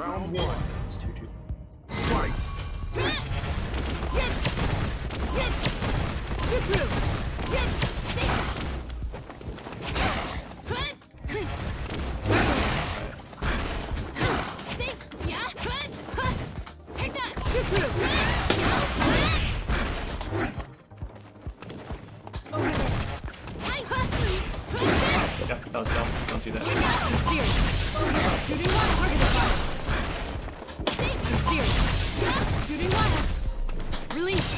Round one. It's two two. Fight. Yep, that was dumb. Don't do that. Shooting one, target fire. Sears. Shooting one. Release.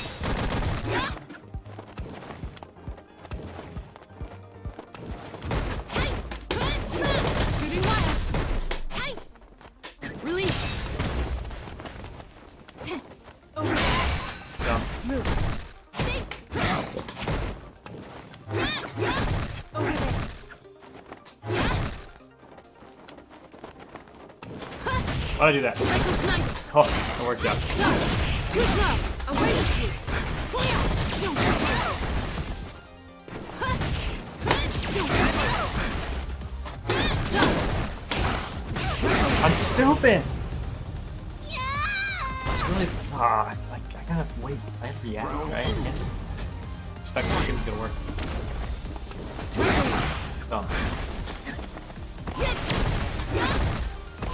Shooting one. Release. Over there. Move. Why'd I do that? Oh, it worked out. Get get. I'm stupid! It's really. Ah, like, I gotta wait. I have to react, right? I can't expect my shit's gonna work. Dumb.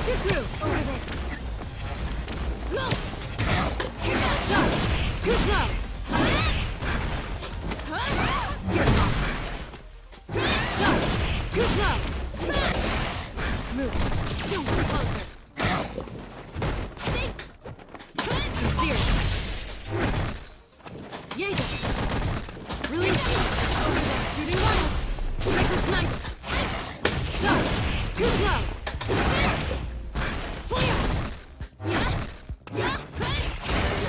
Shoot through. Over there. No. Stop.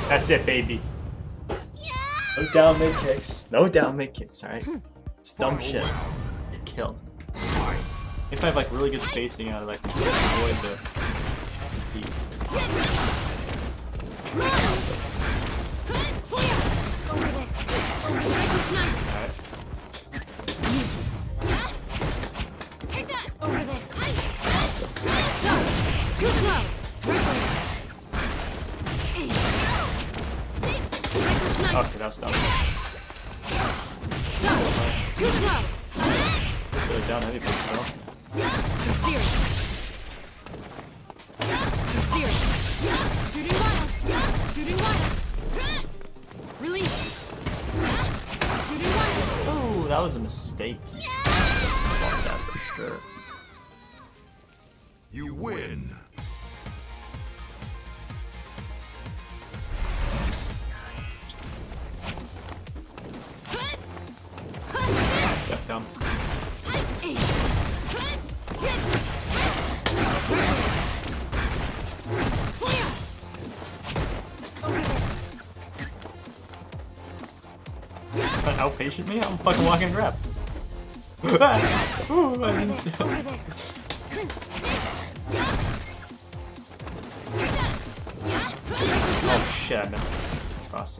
That's it, baby. No down mid kicks. No down mid kicks, alright? Hmm. It's dumb shit. Get killed. If I have like really good spacing out of like avoid the the Okay, that was dumb. Down heavy punch though. Shooting wild! Shooting wild! Release! Shooting wild! Oh, that was a mistake. Fuck that for sure. You win. Dumb. To outpatient me? I'm fucking walking grab. Ooh, I didn't- oh shit, I missed it. Cross.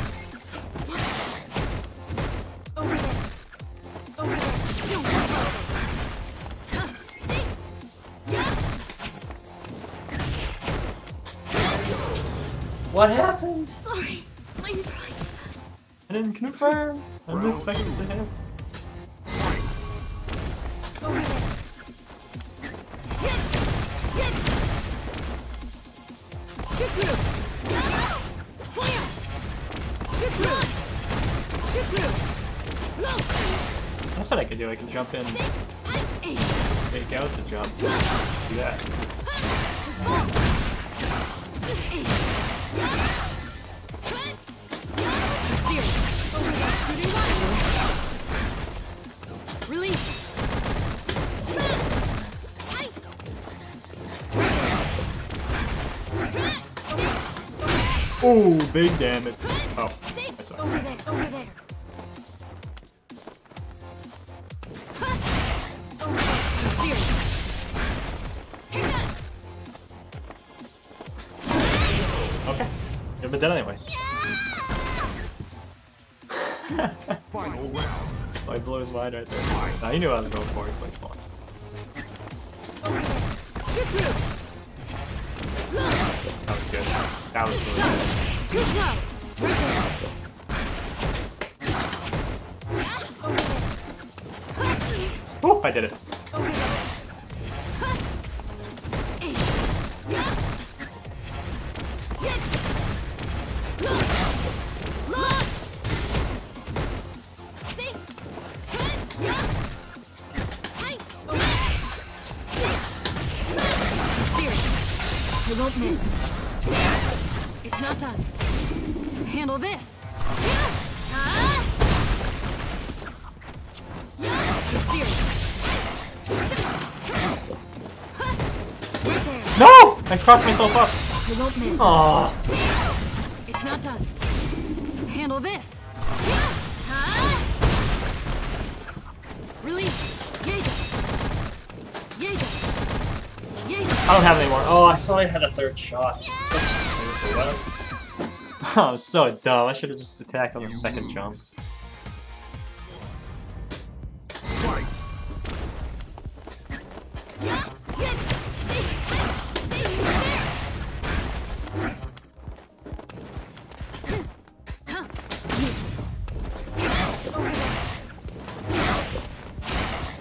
What happened? Sorry, I'm frightened. I didn't confirm. I didn't expect it to hit. Over there! Yes! Yes! Shoot through! Flare! Shoot through! Shoot through! No! That's what I could do. I can jump in, Take out the jump. Do that. Ooh, big damage. Oh, that's. Dead anyways. Final round. Oh, he blew his mind right there. Now he knew I was going for it, plays ball. Over there. Get through. That was good. That was really good. Too slow. Right there. Over there. Woo, I did it. Won't miss. It's not done. Handle this. Serious. Right there. No! I crossed myself up. You won't miss. Aww. It's not done. Handle this. I don't have any more. Oh, I thought I had a third shot. Oh, I'm so dumb. I should have just attacked on the second jump.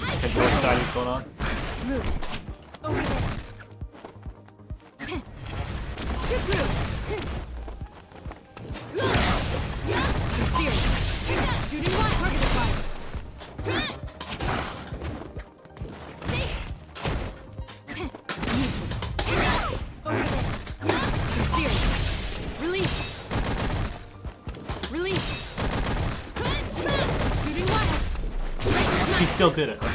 Okay, which side is going on? Over there. Still did it.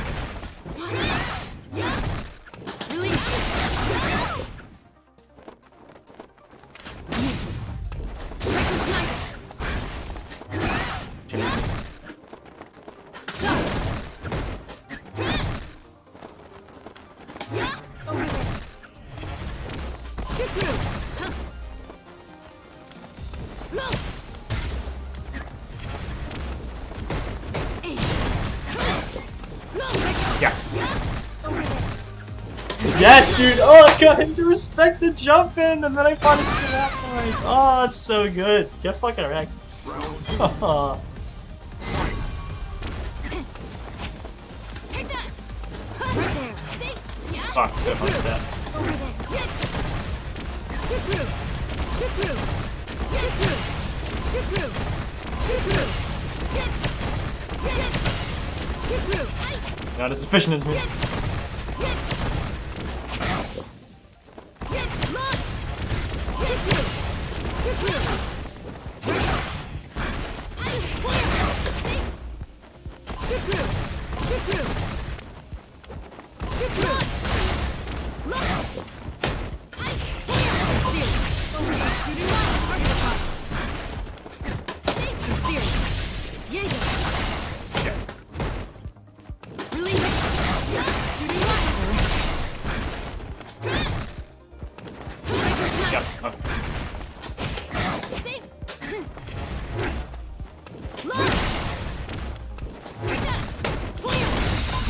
Yes. Yes, dude. Oh, I got him to respect the jump in, and then I fought it to that place. Oh, it's so good. Get fucking wrecked. Round Take that. Right there. Fuck, good fuck that. Over there. Shoot through. Shoot through. Shoot through. Not as efficient as me.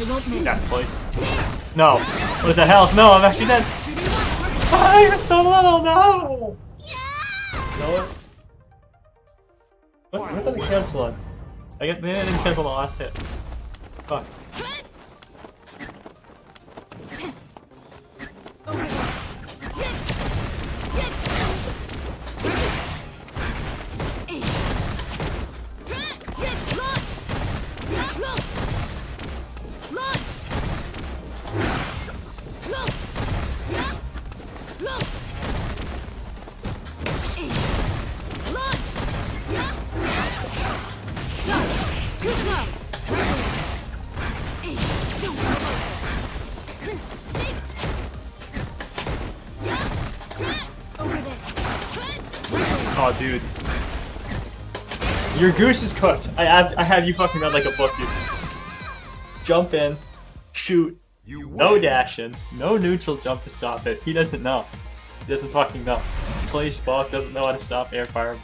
Yeah, please. No. What is that health? No, I'm actually dead. I'm so little. No. No. What, what did I cancel on? I guess maybe I didn't cancel the last hit. Fuck. Oh, dude. Your goose is cooked. I have, I have you fucking read like a book, dude. Jump in, shoot, You no win. dashing, no neutral jump to stop it. He doesn't know. He doesn't fucking know. Plays Bulk doesn't know how to stop air fire.